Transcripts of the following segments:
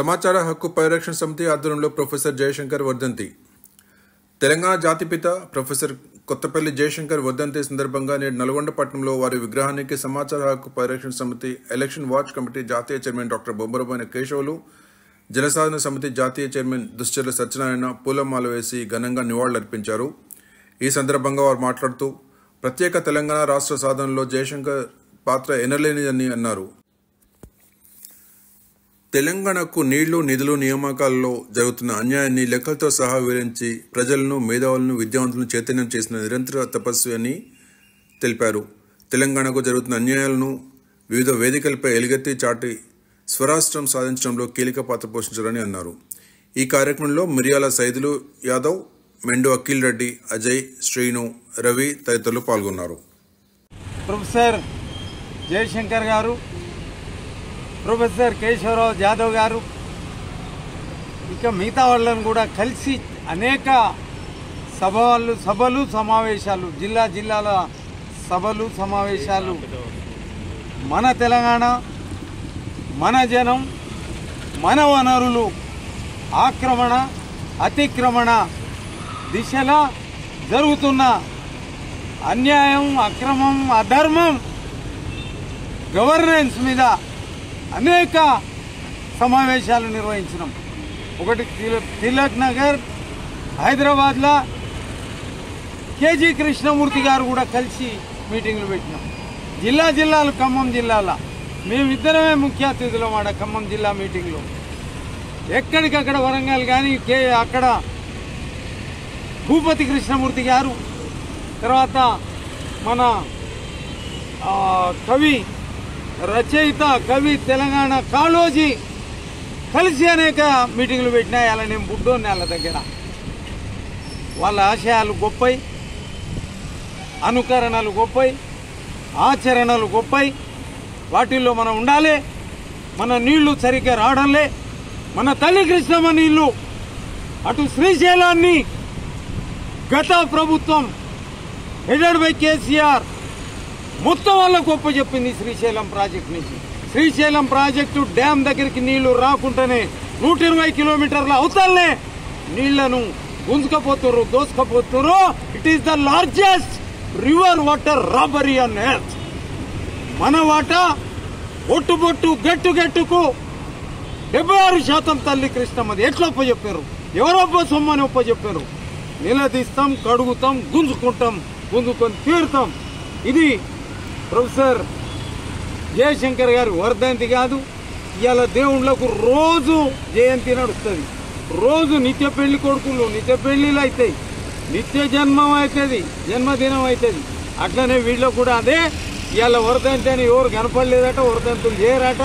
సమాచార హక్కు పరిరక్షణ సమితి ఆధ్వర్యంలో ప్రొఫెసర్ జయశంకర్ వర్ధంతి. తెలంగాణ జాతిపిత ప్రొఫెసర్ కొత్తపల్లి జయశంకర్ వర్ధంతి సందర్భంగా నేడు నల్గొండ పట్టణంలో వారి విగ్రహానికి సమాచార హక్కు పరిరక్షణ సమితి ఎలక్షన్ వాచ్ కమిటీ జాతీయ చైర్మన్ డాక్టర్ బొమ్మరబోయిన కేశవులు జనసాధన సమితి జాతీయ చైర్మన్ దుశ్చర్ల సత్యనారాయణ పూలమాల వేసి ఘనంగా నివాళులర్పించారు. ఈ సందర్భంగా వారు మాట్లాడుతూ ప్రత్యేక తెలంగాణ రాష్ట్ర సాధనలో జయశంకర్ పాత్ర ఎనలేనిదని అన్నారు. తెలంగాణకు నీళ్ళు నిధులు నియామకాల్లో జరుగుతున్న అన్యాయాన్ని లెక్కలతో సహా వివరించి ప్రజలను మేధావులను విద్యావంతులను చైతన్యం చేసిన నిరంతర తపస్సు అని తెలిపారు. తెలంగాణకు జరుగుతున్న అన్యాయాలను వివిధ వేదికలపై ఎలుగెత్తి చాటి స్వరాష్ట్రం సాధించడంలో కీలక పాత్ర పోషించారని అన్నారు. ఈ కార్యక్రమంలో మిరియాల సైదులు యాదవ్ మెండు అఖిల్ రెడ్డి అజయ్ శ్రీను రవి తదితరులు పాల్గొన్నారు. ప్రొఫెసర్ జయశంకర్ గారు ప్రొఫెసర్ కేశవరావు జాదవ్ గారు ఇక మిగతా వాళ్ళని కూడా కలిసి అనేక సభలు సభలు సమావేశాలు జిల్లా జిల్లాల సభలు సమావేశాలు. మన తెలంగాణ మన జనం మన వనరులు ఆక్రమణ అతిక్రమణ దిశలా జరుగుతున్న అన్యాయం అక్రమం అధర్మం గవర్నెన్స్ మీద అనేక సమావేశాలు నిర్వహించినాం. ఒకటి తిల- తిలక్ నగర్ హైదరాబాద్లో కేజీ కృష్ణమూర్తి గారు కూడా కలిసి మీటింగ్లు పెట్టినాం. జిల్లా జిల్లాలు ఖమ్మం జిల్లాల. మేమిద్దరమే ముఖ్య అతిథులం మాట ఖమ్మం జిల్లా మీటింగ్లో. ఎక్కడికక్కడ వరంగల్ కానీ కే అక్కడ భూపతి కృష్ణమూర్తి గారు తర్వాత మన కవి రచయిత కవి తెలంగాణ కాళోజీ కలిసి అనేక మీటింగ్లు పెట్టినా అలా నేను బుడ్డోని వాళ్ళ దగ్గర. వాళ్ళ ఆశయాలు గొప్పయి అనుకరణలు గొప్పయి ఆచరణలు గొప్పయి వాటిల్లో మనం ఉండాలి. మన నీళ్ళు సరిగ్గా రావడంలే. మన తల్లి కృష్ణమ్మ నీళ్ళు అటు శ్రీశైలాన్ని గత ప్రభుత్వం హెడెడ్ బై కేసీఆర్ మొత్తం వాళ్ళకు గొప్ప చెప్పింది శ్రీశైలం ప్రాజెక్ట్ నుంచి. శ్రీశైలం ప్రాజెక్టు డ్యామ్ దగ్గరికి నీళ్ళు రాకుండానే నూట ఇరవై కిలోమీటర్ల అవతలనే నీళ్ళను గుంజుకపోతున్నారు దోసుకపోతున్నారు it is the largest river water robbery on earth మన వాట ఒట్టు బొట్టు గట్టు గట్టుకు డెబ్బై ఆరు శాతం తల్లి కృష్ణమ్మది. ఎట్లా ఒప్ప చెప్పారు? ఎవరొప్ప సొమ్మని ఒప్పచెప్పారు నిలదీస్తాం కడుగుతాం గుంజుకుంటాం గుంజుకొని తీరుతాం. ఇది ప్రొఫెసర్ జయశంకర్ గారి వర్ధంతి కాదు ఇవాళ దేవుళ్ళకు రోజు జయంతి నడుస్తుంది. రోజు నిత్య పెళ్ళి కొడుకులు నిత్య పెళ్ళిలు అవుతాయి నిత్య జన్మం అవుతుంది జన్మదినం అవుతుంది అట్లనే వీళ్ళకు కూడా అదే ఇవాళ వరదంతి అని ఎవరు కనపడలేదట వరదంతులు చేయరట.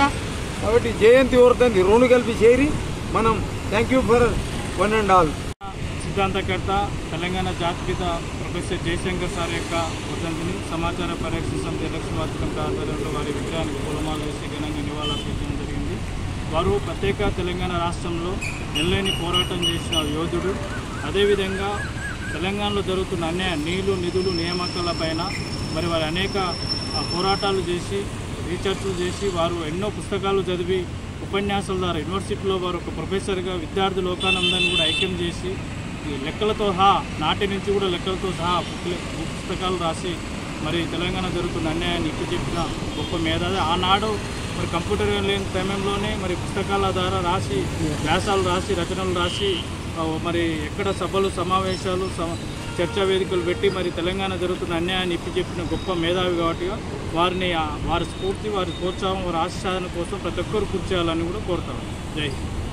కాబట్టి జయంతి వరదంతి రెండు కలిపి చేరి మనం thank you for one and all సిద్ధాంతకర్త Telangana జాతిపిత ప్రొఫెసర్ జయశంకర్ సార్ యొక్క వరదంతిని సమాచార పరీక్ష సమితి ఎలక్షన్ వార్షికం ఆధ్వర్యంలో వారి విగ్రహానికి పూలమాల వేసి ఘనంగా నివాళులర్పించడం జరిగింది. వారు ప్రత్యేక తెలంగాణ రాష్ట్రంలో ఎల్లేని పోరాటం చేసిన యోధుడు. అదేవిధంగా తెలంగాణలో జరుగుతున్న అన్యాయ నీళ్ళు నిధులు నియామకాల పైన మరి వారు అనేక పోరాటాలు చేసి రీసెర్చ్లు చేసి వారు ఎన్నో పుస్తకాలు చదివి ఉపన్యాసాల ద్వారా యూనివర్సిటీలో వారు ఒక ప్రొఫెసర్గా విద్యార్థి లోకానందాన్ని కూడా ఐక్యం చేసి ఈ లెక్కలతో సహా నాటి నుంచి కూడా లెక్కలతో సహా పుస్తకాలు రాసి మరి తెలంగాణ జరుగుతున్న అన్యాయాన్ని ఇచ్చి చెప్పిన గొప్ప మేధావి. ఆనాడు మరి కంప్యూటర్ లేని సమయంలోనే మరి పుస్తకాల ద్వారా రాసి వ్యాసాలు రాసి రచనలు రాసి మరి ఎక్కడ సభలు సమావేశాలు చర్చా వేదికలు పెట్టి మరి తెలంగాణ జరుగుతున్న అన్యాయాన్ని ఇప్పి చెప్పిన గొప్ప మేధావి కాబట్టి వారిని వారి స్ఫూర్తి వారి ప్రోత్సాహం వారి ఆశీర్వాదం కోసం ప్రతి ఒక్కరు కూర్చోవాలని కూడా కోరుతాను. జై హింద్.